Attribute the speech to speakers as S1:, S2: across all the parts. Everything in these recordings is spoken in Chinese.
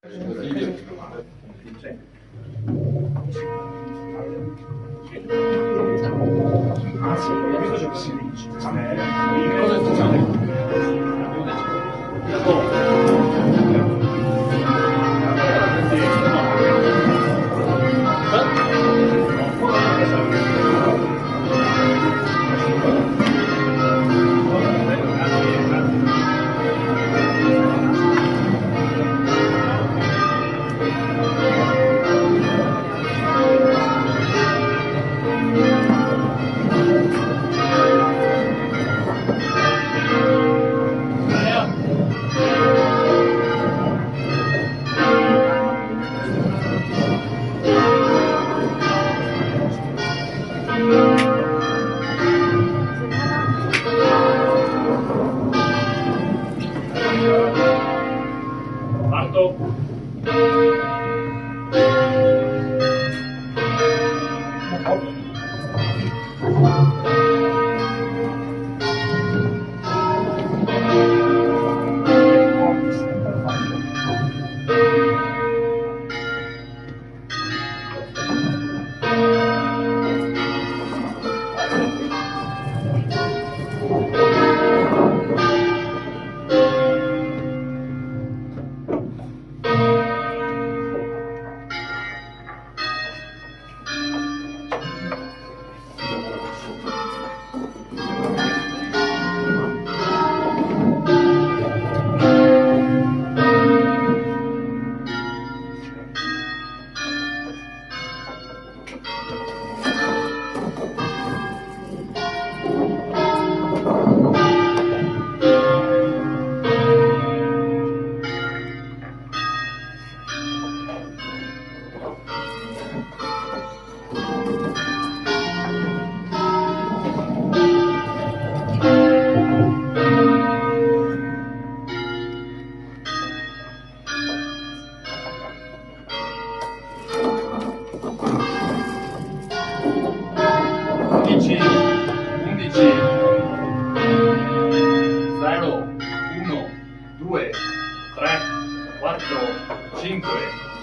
S1: 啊，是，一个叫什么？张磊，一
S2: 个叫张磊，一
S1: 个叫张磊。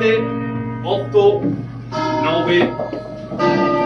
S2: 7, 8, 9,